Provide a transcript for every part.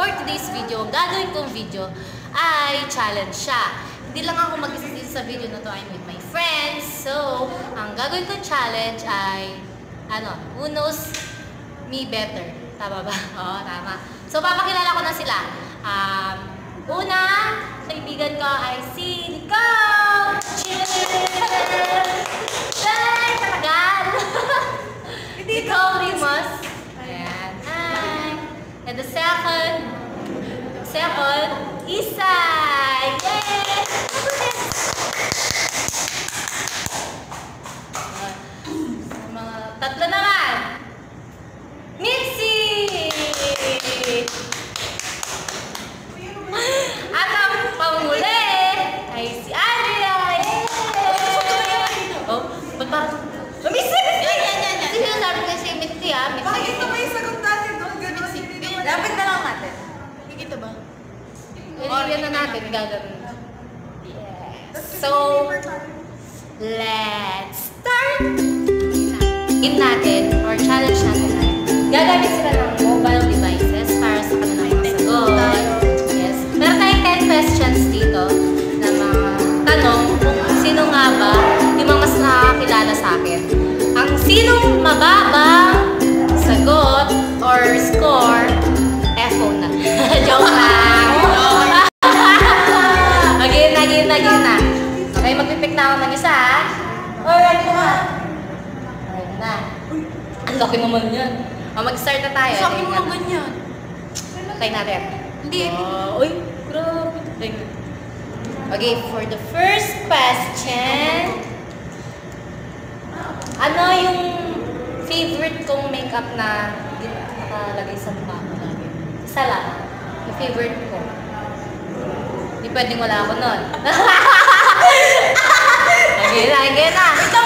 for today's video, gagawin kong video ay challenge siya. Hindi lang ako mag-isa sa video na to, I'm with my friends. So, ang gagawin kong challenge ay, ano, who knows me better. Tama ba? Oo, tama. So, papakilala ko na sila. Um, una, kaibigan ko ay si Nicole! Cheers! natin, gagawin. Yes. So, let's start! Game natin, or challenge natin na. Gagamit sila ng mobile devices para sa kanilang mga sagot. Yes. Meron tayong 10 questions dito na mga tanong kung sino nga ba yung mga mas nakakilala sa akin. Ang sinong mababang laki naman yan. O, mag-start na tayo. Sa akin mo lang ganyan. Try natin. Hindi. Uh, uy, grabe. Okay, for the first question. Ano yung favorite kong makeup na nakalagay sa mukha ko lagi? Isa lang. Yung favorite ko. Hindi pwedeng wala ako nun. Lagi na, lagi na. Ito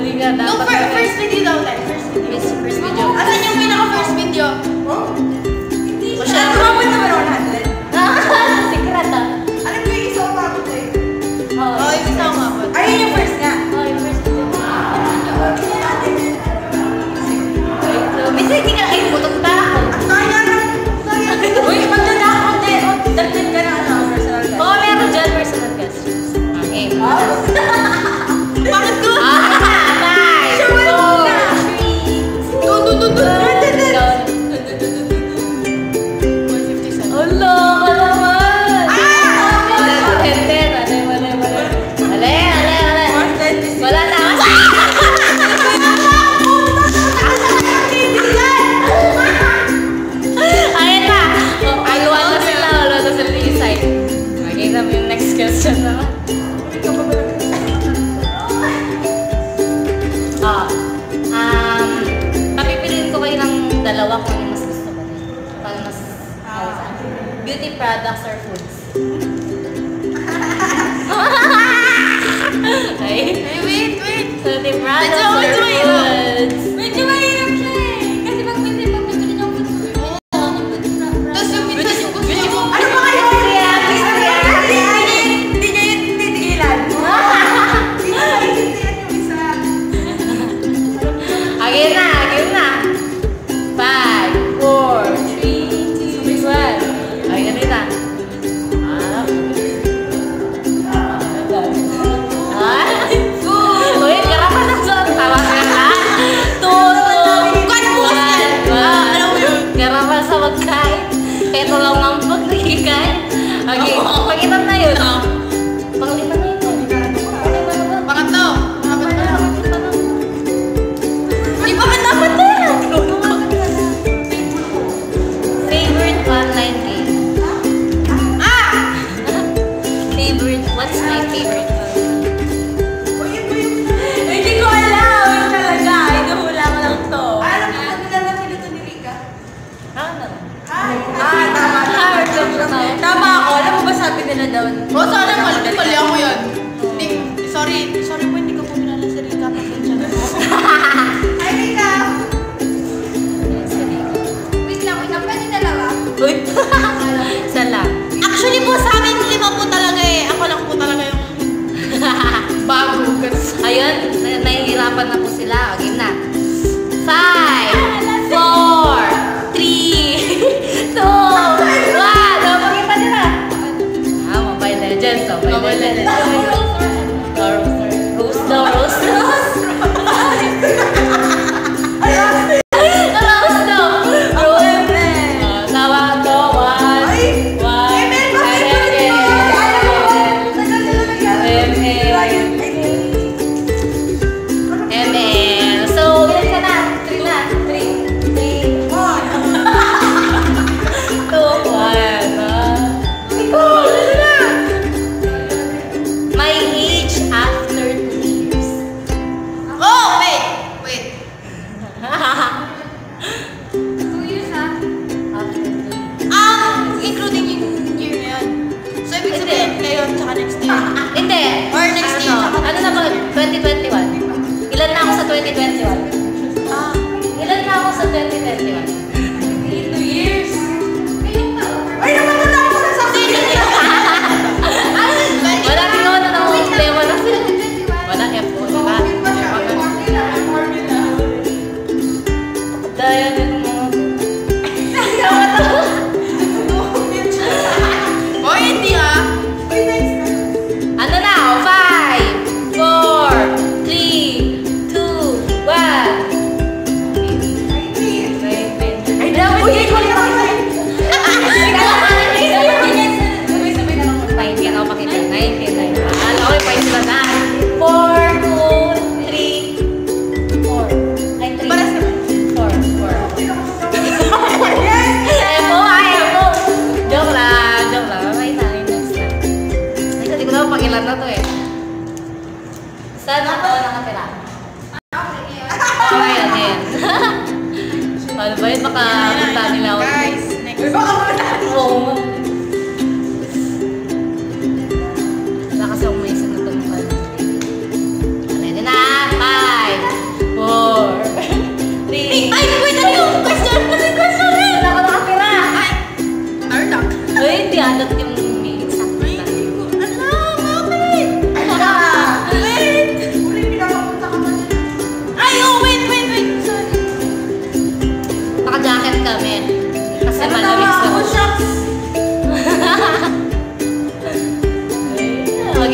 Hindi nga dapat. No, first, first video daw tayo. First video. First, first video. Asan yung pinaka-first video? Huh? dalawa kung ano mas gusto ko. Paano mas ah. Uh, beauty products or foods? Ay, wait, wait. Beauty products or foods? you. 2021? Ah, ilan na ako sa 2021? yun, makapunta nila ako. Guys, next. Uy, baka makapunta! Oo.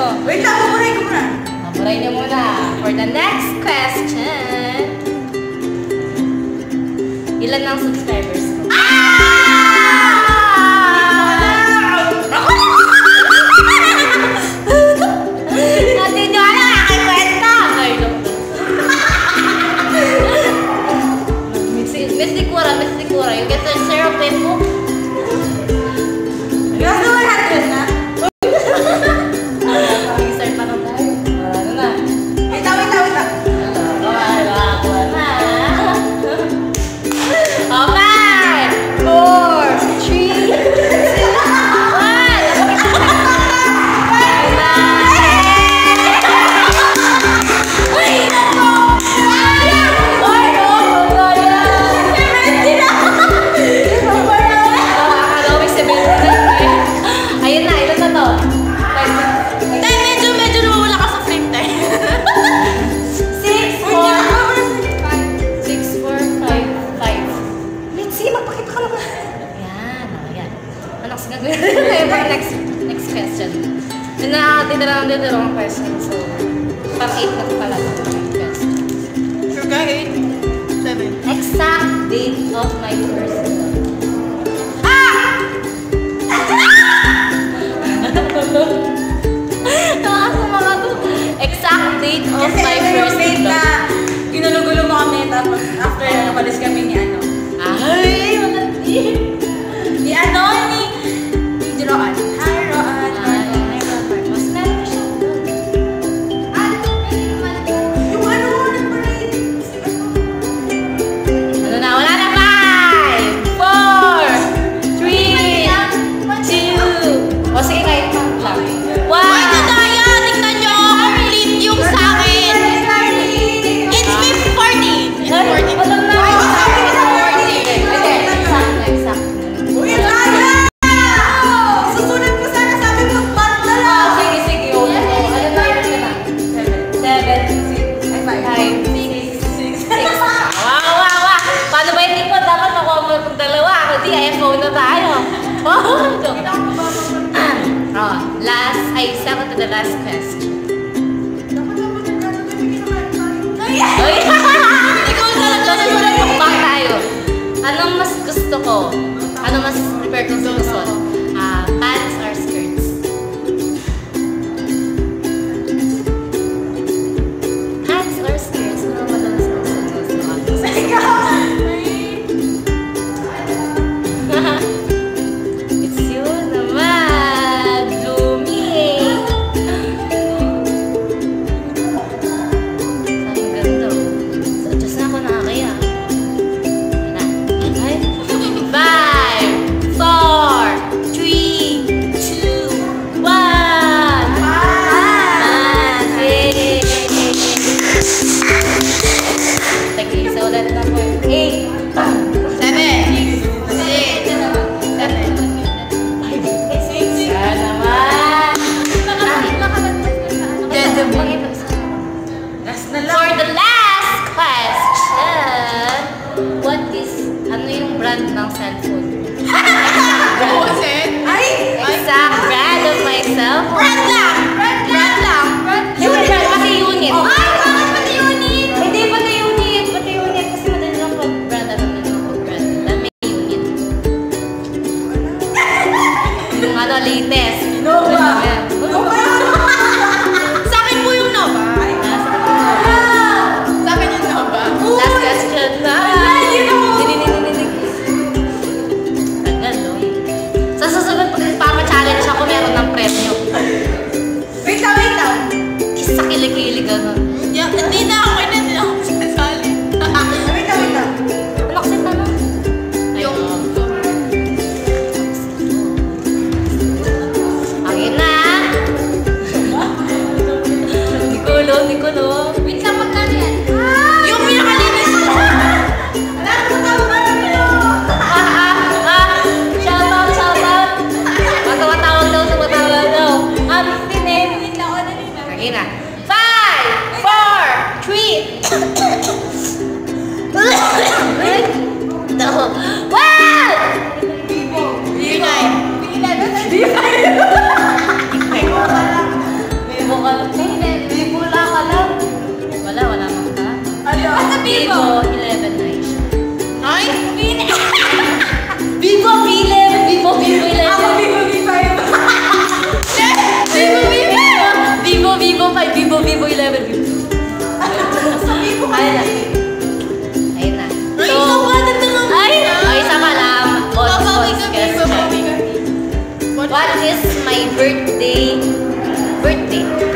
ko. Wait lang, paburay ko muna. Paburay niyo muna for the next question. Ilan ang subscribers ko? Ah! Miss Dikura, Miss Dikura, you get to share of Facebook dyan. Then, nakatitira ng dito dalawang question. So, parang 8 na pala ito. Sugar 8? 7? Exact date of my first records on the song. Ayun na. Five, four, three. Wow! Bilay. Bilay. Bilay. Bibo ka lang. Bibo ka lang. Wala, wala mo ka. Ano? Bibo. level 50. Sabi ko Ayun na. Ayun na. So, ay, ay, isa ka lang. Bonus, bonus question. What is my birthday? Birthday.